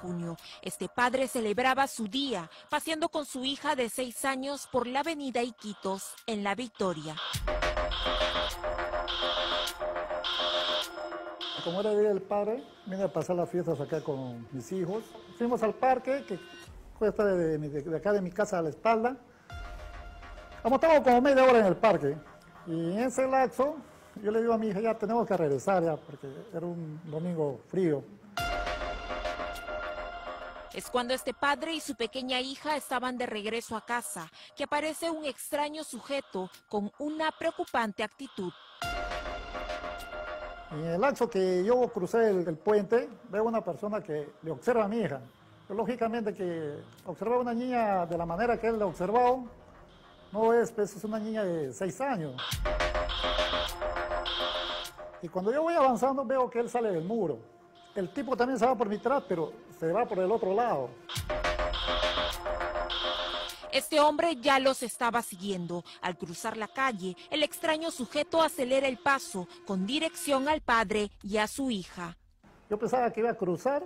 junio. Este padre celebraba su día paseando con su hija de seis años por la avenida Iquitos en La Victoria. Como era el día del padre, vine a pasar las fiestas acá con mis hijos. Fuimos al parque, que cuesta de, de- de acá de mi casa a la espalda. Estado como media hora en el parque. Y en ese lapso, yo le digo a mi hija, ya tenemos que regresar ya, porque era un domingo frío. Es cuando este padre y su pequeña hija estaban de regreso a casa que aparece un extraño sujeto con una preocupante actitud. En el lapso que yo crucé el, el puente, veo una persona que le observa a mi hija. Lógicamente que observar una niña de la manera que él la observó, no es, pues, es una niña de seis años. Y cuando yo voy avanzando veo que él sale del muro. El tipo también se va por mi detrás, pero se va por el otro lado. Este hombre ya los estaba siguiendo. Al cruzar la calle, el extraño sujeto acelera el paso con dirección al padre y a su hija. Yo pensaba que iba a cruzar.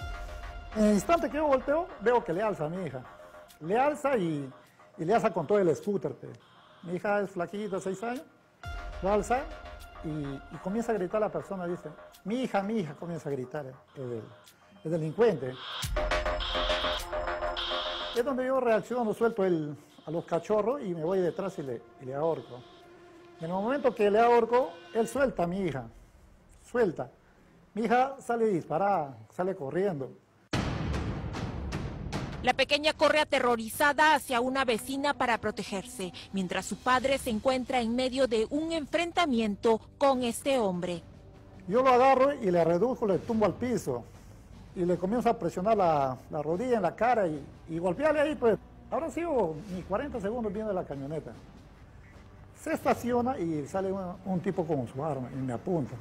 En el instante que yo volteo, veo que le alza a mi hija. Le alza y, y le alza con todo el scooter. pe. Mi hija es flaquita, seis años. Lo alza y, comienza a gritar la persona, dice, mi hija, mi hija, comienza a gritar eh, el, el delincuente. Es donde yo reacciono, suelto el, a los cachorros y me voy detrás y le, y le ahorco. En el momento que le ahorco, él suelta a mi hija, suelta. Mi hija sale disparada, sale corriendo. La pequeña corre aterrorizada hacia una vecina para protegerse, mientras su padre se encuentra en medio de un enfrentamiento con este hombre. Yo lo agarro y le reduzco, le tumbo al piso y le comienzo a presionar la, la rodilla en la cara y, y golpearle ahí, pues. Ahora sigo ni 40 segundos viendo la camioneta. Se estaciona y sale un tipo con su arma y me apunta.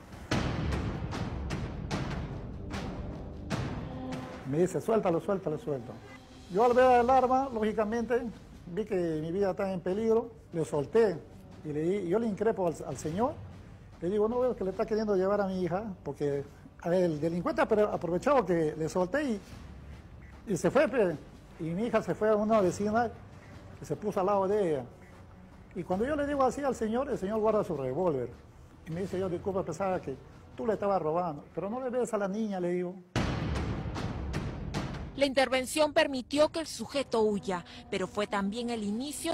Me dice, suéltalo, suéltalo, suéltalo. Yo al ver el arma, lógicamente, vi que mi vida estaba en peligro, le solté y le yo le increpo al, señor. Le digo, no veo que le está queriendo llevar a mi hija, porque el delincuente apro- aprovechaba que le solté y, se fue, pe. y mi hija se fue a una vecina que se puso al lado de ella. Y cuando yo le digo así al señor, el señor guarda su revólver. Y me dice, yo disculpa, pensaba que tú le estabas robando, pero no le ves a la niña, le digo. La intervención permitió que el sujeto huya, pero fue también el inicio